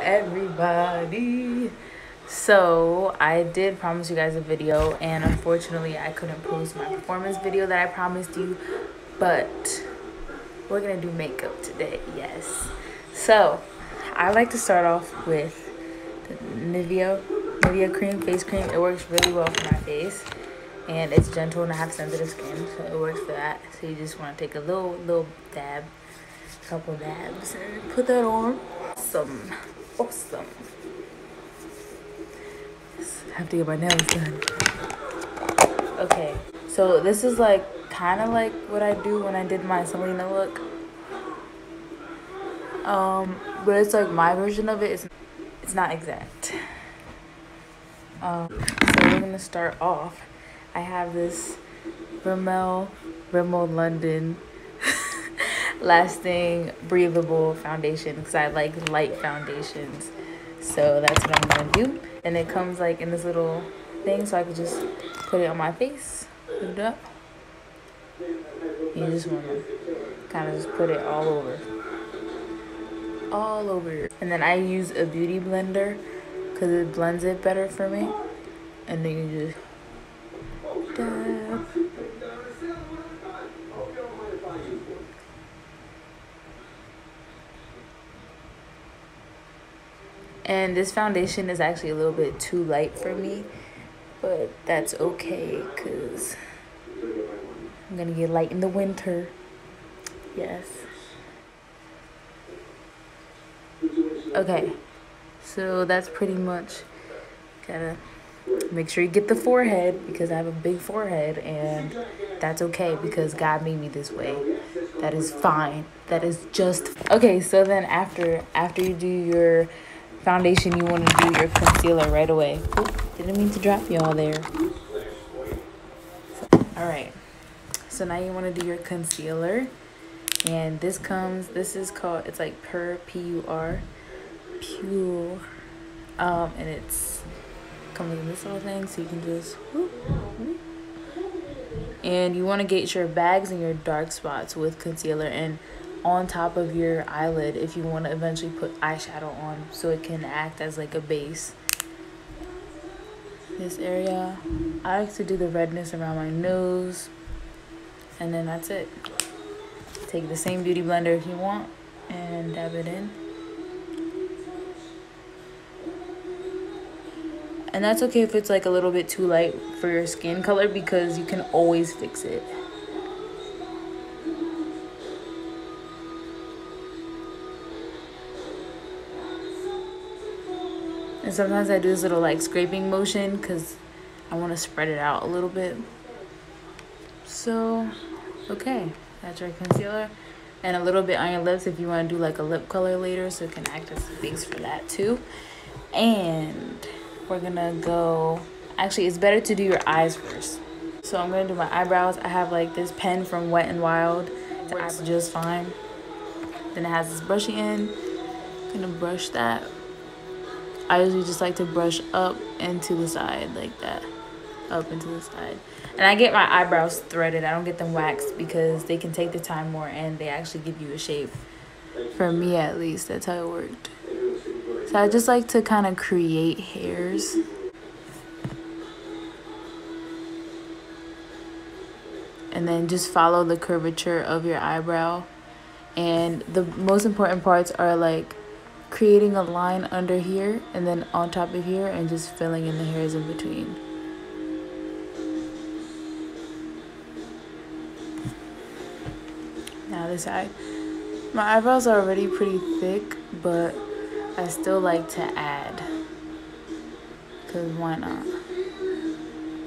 everybody. So i did promise you guys a video and unfortunately i couldn't post my performance video that i promised you but we're gonna do makeup today yes. So i like to start off with the nivea nivea cream face cream. It works really well for my face and it's gentle and i have sensitive skin so it works for that. So you just want to take a little little dab couple dabs and put that on awesome. Awesome have to get my nails done. Okay so this is like kind of like what i do when i did my selena look. Um but it's like my version of it it's, it's not exact. Um so we're gonna start off. I have this rimmel rimmel london lasting breathable foundation because I like light foundations. So that's what I'm gonna do. And it comes like in this little thing so I can just put it on my face, put it up. You just wanna kind of just put it all over. All over. And then I use a beauty blender because it blends it better for me. And then you just dab. And this foundation is actually a little bit too light for me. But that's okay because I'm going to get light in the winter. Yes. Okay. So that's pretty much gotta make sure you get the forehead because I have a big forehead and that's okay because God made me this way. That is fine. That is just okay. So then after after you do your foundation, you want to do your concealer right away. Oop, didn't mean to drop y'all there. All right. So now you want to do your concealer. And this comes, this is called, it's like Per, P-U-R, Pure. Um, and it's comes in this little thing, so you can just, whoop, whoop. And you want to get your bags and your dark spots with concealer. And on top of your eyelid if you want to eventually put eyeshadow on so it can act as like a base. This area i like to do the redness around my nose and then that's it. Take the same beauty blender if you want and dab it in. And that's okay if it's like a little bit too light for your skin color because you can always fix it sometimes I do this little like scraping motion because I want to spread it out a little bit. So, okay, that's your concealer. And a little bit on your lips if you want to do like a lip color later so it can act as a base for that too. And we're gonna go, actually it's better to do your eyes first. So I'm gonna do my eyebrows. I have like this pen from Wet n Wild. It's just fine. Then it has this brushy end. I'm gonna brush that I usually just like to brush up and to the side like that. Up and to the side. And I get my eyebrows threaded. I don't get them waxed because they can take the time more and they actually give you a shape. For me at least, that's how it worked. So I just like to kind of create hairs. And then just follow the curvature of your eyebrow. And the most important parts are like creating a line under here and then on top of here and just filling in the hairs in between. Now this side. My eyebrows are already pretty thick, but I still like to add. Because why not?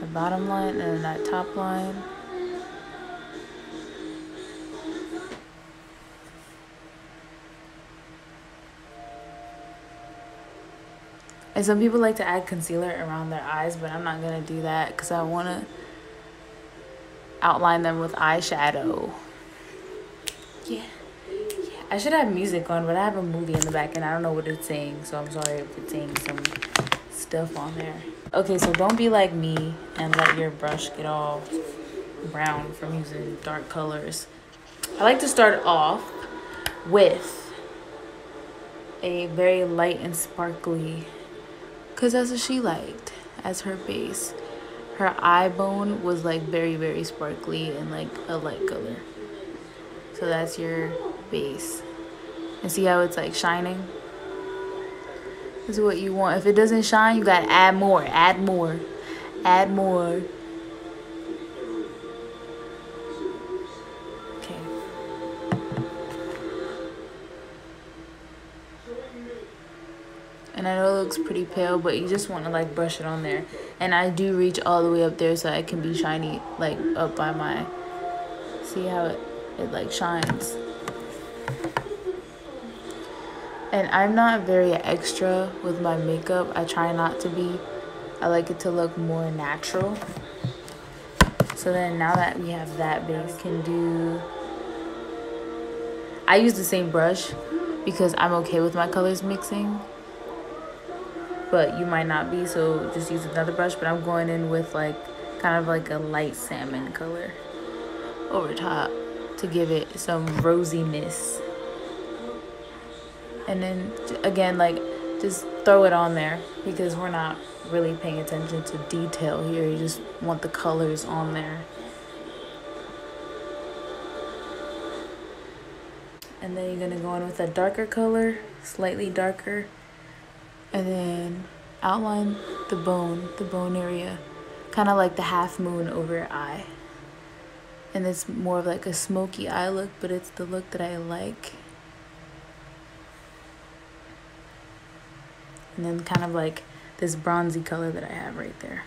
The bottom line and that top line. And some people like to add concealer around their eyes, but I'm not going to do that because I want to outline them with eyeshadow. Yeah. yeah. I should have music on, but I have a movie in the back and I don't know what it's saying, so I'm sorry if it's saying some stuff on there. Okay, so don't be like me and let your brush get all brown from using dark colors. I like to start off with a very light and sparkly because that's what she liked as her base. Her eye bone was like very very sparkly and like a light color. So that's your base. And see how it's like shining? This is what you want. If it doesn't shine you gotta add more add more add more looks pretty pale but you just want to like brush it on there. And I do reach all the way up there so it can be shiny like up by my see how it, it like shines. And I'm not very extra with my makeup. I try not to be. I like it to look more natural. So then now that we have that base can do I use the same brush because I'm okay with my colors mixing but you might not be so just use another brush. But I'm going in with like kind of like a light salmon color over top to give it some rosiness. And then again like just throw it on there because we're not really paying attention to detail here. You just want the colors on there. And then you're gonna go in with a darker color slightly darker and then outline the bone, the bone area, kind of like the half moon over your eye. And it's more of like a smoky eye look, but it's the look that I like. And then kind of like this bronzy color that I have right there.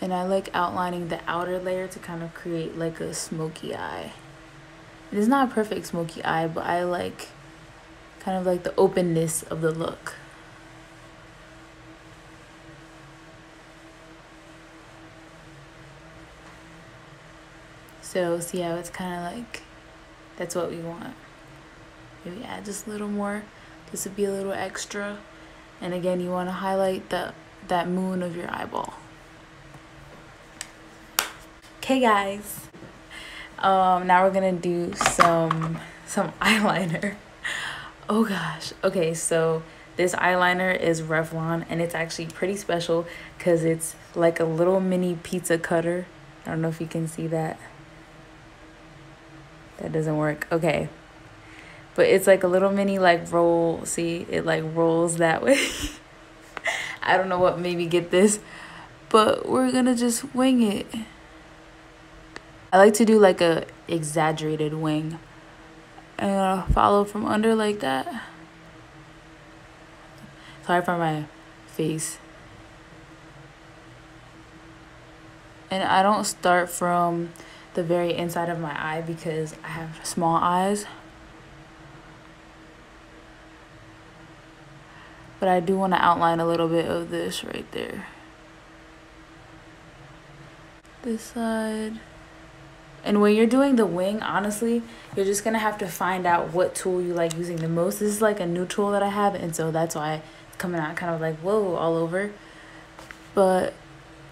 And I like outlining the outer layer to kind of create like a smoky eye. It is not a perfect smoky eye, but I like kind of like the openness of the look. So see how it's kind of like, that's what we want. Maybe add just a little more, just to be a little extra. And again, you want to highlight the that moon of your eyeball. Okay guys, um, now we're gonna do some some eyeliner. Oh gosh. Okay, so this eyeliner is Revlon and it's actually pretty special because it's like a little mini pizza cutter. I don't know if you can see that. That doesn't work. Okay. But it's like a little mini like roll. See, it like rolls that way. I don't know what made me get this, but we're gonna just wing it. I like to do like a exaggerated wing and uh, follow from under like that. Sorry for my face. And I don't start from the very inside of my eye because I have small eyes. But I do want to outline a little bit of this right there. This side. And when you're doing the wing, honestly, you're just to have to find out what tool you like using the most. This is like a new tool that I have, and so that's why it's coming out kind of like, whoa, all over. But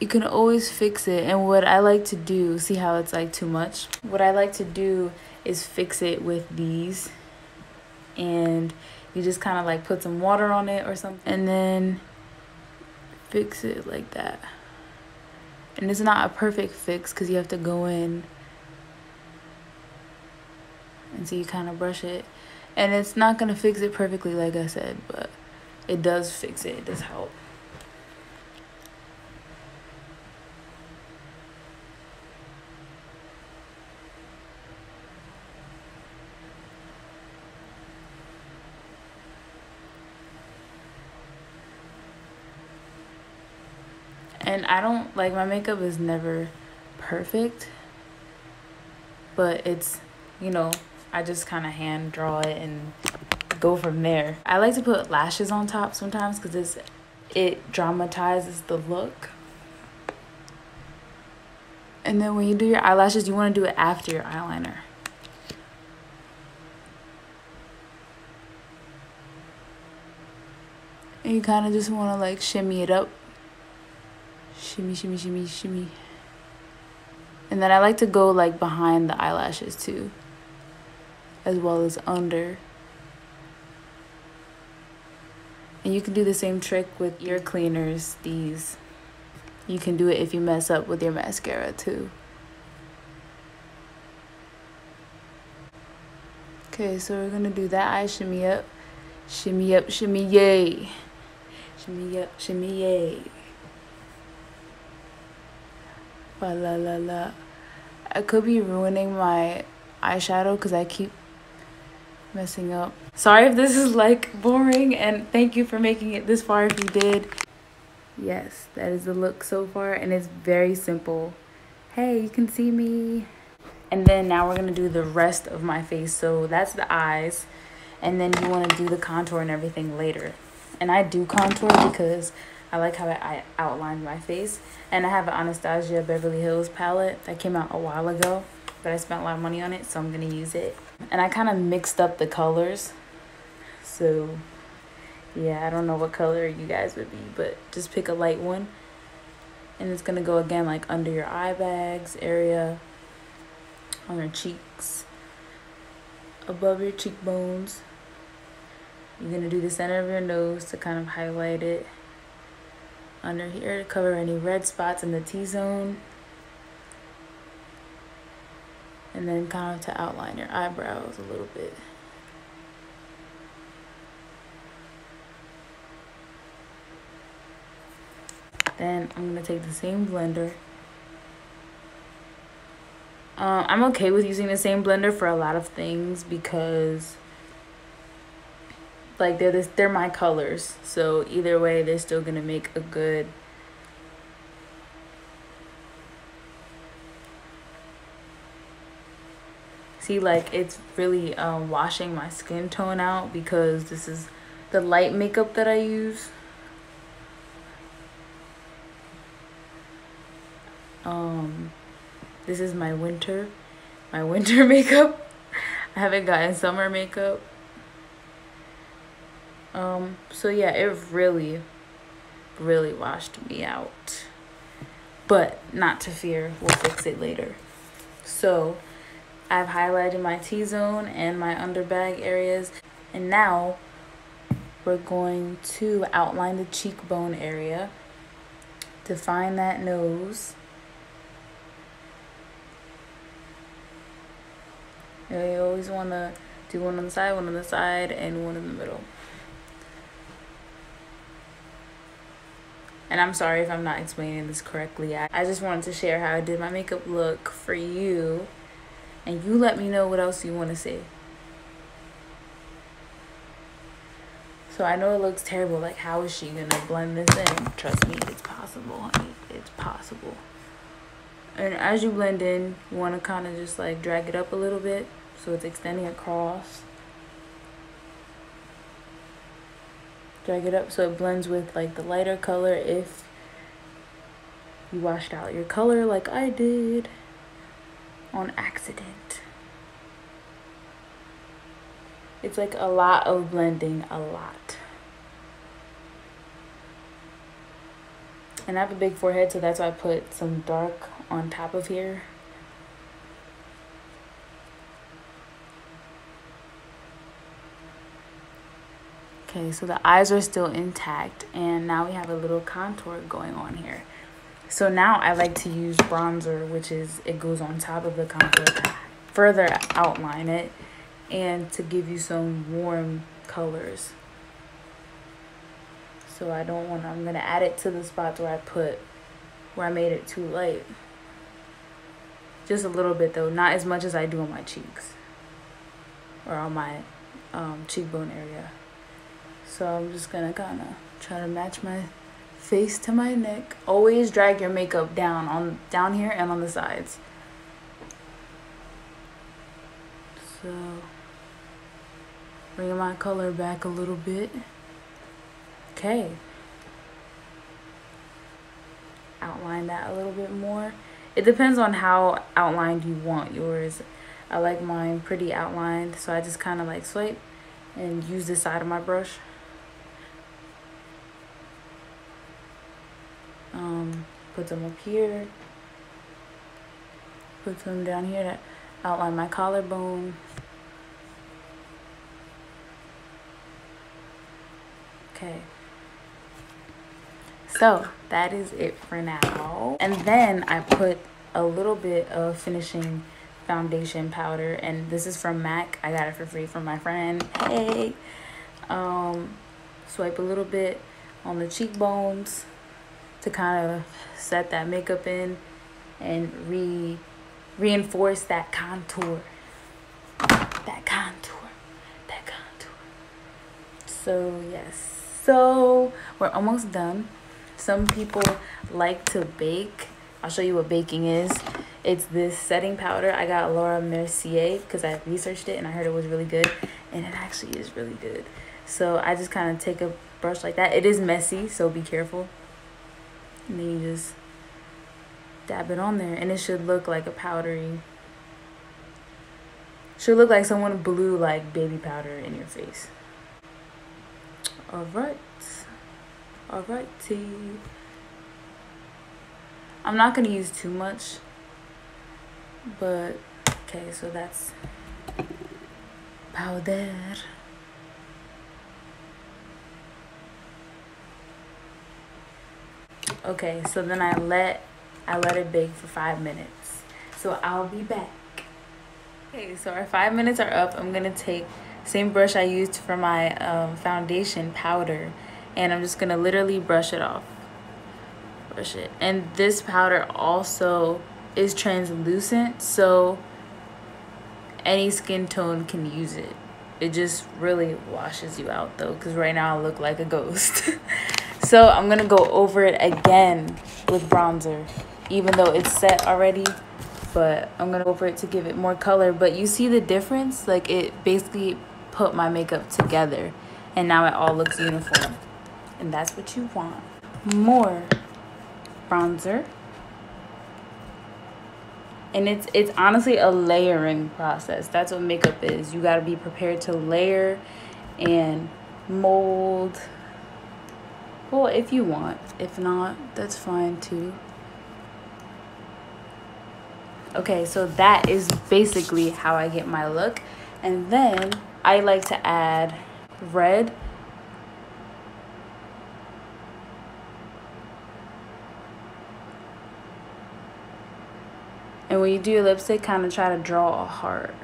you can always fix it. And what I like to do, see how it's like too much? What I like to do is fix it with these. And you just kind of like put some water on it or something. And then fix it like that. And it's not a perfect fix because you have to go in and so you kind of brush it. And it's not going to fix it perfectly like I said but it does fix it. It does help. And I don't like my makeup is never perfect but it's you know I just kind of hand draw it and go from there. I like to put lashes on top sometimes because it dramatizes the look. And then when you do your eyelashes, you want to do it after your eyeliner. And you kind of just want to like shimmy it up. Shimmy, shimmy, shimmy, shimmy. And then I like to go like behind the eyelashes too as well as under. And you can do the same trick with ear cleaners, these. You can do it if you mess up with your mascara too. Okay, so we're gonna do that eye shimmy up. Shimmy up, shimmy yay. Shimmy up, shimmy yay. La la la la. I could be ruining my eyeshadow because I keep messing up. Sorry if this is like boring and thank you for making it this far if you did. Yes, that is the look so far and it's very simple. Hey, you can see me. And then now we're to do the rest of my face. So that's the eyes. And then you want to do the contour and everything later. And I do contour because I like how I outline my face. And I have an Anastasia Beverly Hills palette that came out a while ago. But I spent a lot of money on it, so I'm to use it. And I kind of mixed up the colors. So, yeah, I don't know what color you guys would be. But just pick a light one. And it's going to go again like under your eye bags area on your cheeks, above your cheekbones. You're going to do the center of your nose to kind of highlight it. Under here to cover any red spots in the T-zone. And then kind of to outline your eyebrows a little bit. Then I'm going to take the same blender uh, I'm okay with using the same blender for a lot of things because like they're this, they're my colors. So either way, they're still gonna make a good see like it's really um, washing my skin tone out because this is the light makeup that I use. Um, this is my winter, my winter makeup. I haven't gotten summer makeup. Um, so yeah, it really, really washed me out. But not to fear, we'll fix it later. So I've highlighted my T-zone and my underbag areas. And now we're going to outline the cheekbone area. Define that nose. You, know, you always want to do one on the side, one on the side, and one in the middle. And I'm sorry if I'm not explaining this correctly. I just wanted to share how I did my makeup look for you. And you let me know what else you want to see. So I know it looks terrible. Like, how is she going to blend this in? Trust me, it's possible, honey. It's possible. And as you blend in, you want to kind of just like drag it up a little bit so it's extending across. Drag it up so it blends with like the lighter color if you washed out your color like I did on accident. It's like a lot of blending, a lot. And I have a big forehead, so that's why I put some dark on top of here. Okay, so the eyes are still intact and now we have a little contour going on here. So now I like to use bronzer, which is, it goes on top of the contour to further outline it and to give you some warm colors. So I don't want, I'm gonna add it to the spots where I put, where I made it too light. Just a little bit though, not as much as I do on my cheeks or on my um, cheekbone area. So I'm just gonna kind of try to match my face to my neck. Always drag your makeup down on down here and on the sides. So bringing my color back a little bit. Okay. Outline that a little bit more. It depends on how outlined you want yours. I like mine pretty outlined, so I just kind of like swipe and use the side of my brush. um, put them up here, put them down here to outline my collarbone. Okay. So that is it for now. And then I put a little bit of finishing foundation powder and this is from MAC. I got it for free from my friend. Hey. Um, swipe a little bit on the cheekbones to kind of set that makeup in and re reinforce that contour. That contour. That contour. So yes. So we're almost done. Some people like to bake. I'll show you what baking is. It's this setting powder. I got Laura Mercier because I researched it and I heard it was really good. And it actually is really good. So I just kind of take a brush like that. It is messy, so be careful. And then you just dab it on there. And it should look like a powdery... Should look like someone blew like baby powder in your face. Alright. Alrighty. I'm not going to use too much. But, okay, so that's powder. Okay, so then I let I let it bake for five minutes. So I'll be back. Okay, so our five minutes are up. I'm gonna take same brush I used for my um, foundation powder and I'm just gonna literally brush it off. Brush it. And this powder also is translucent, so any skin tone can use it. It just really washes you out though, because right now I look like a ghost. So I'm going to go over it again with bronzer, even though it's set already. But I'm going to go over it to give it more color. But you see the difference? Like it basically put my makeup together. And now it all looks uniform. And that's what you want. More bronzer. And it's it's honestly a layering process. That's what makeup is. You got to be prepared to layer and mold well, if you want. If not, that's fine too. Okay, so that is basically how I get my look. And then I like to add red. And when you do your lipstick, kind of try to draw a heart.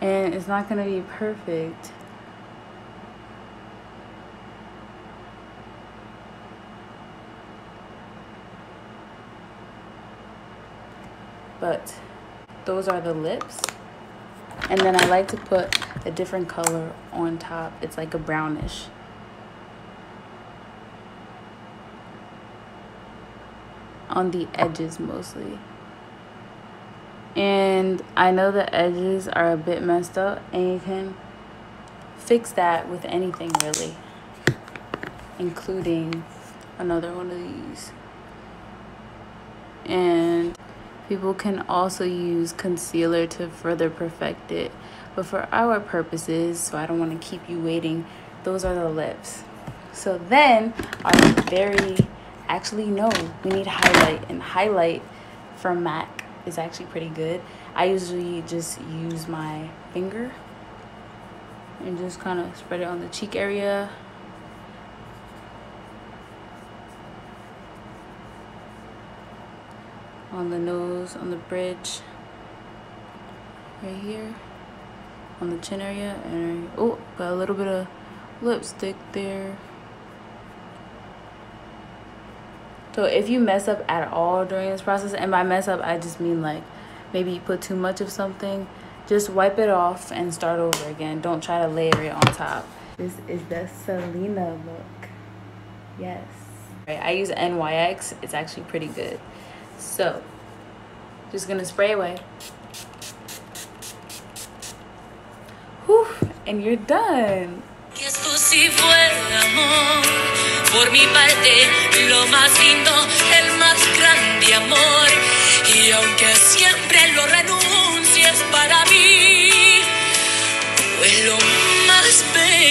And it's not going to be perfect. But those are the lips. And then I like to put a different color on top. It's like a brownish. On the edges mostly. And I know the edges are a bit messed up and you can fix that with anything really including another one of these. And People can also use concealer to further perfect it. But for our purposes, so I don't want to keep you waiting, those are the lips. So then our very, actually no, we need highlight. And highlight from MAC is actually pretty good. I usually just use my finger and just kind of spread it on the cheek area on the nose, on the bridge, right here, on the chin area, and oh, got a little bit of lipstick there. So if you mess up at all during this process, and by mess up, I just mean like maybe you put too much of something, just wipe it off and start over again. Don't try to layer it on top. This is the Selena look. Yes. I use NYX. It's actually pretty good. So, just gonna spray away. Whew, and you're done. por mi parte lo más lindo, el más grande amor. Y aunque siempre lo renuncies para mí, fue lo más bello.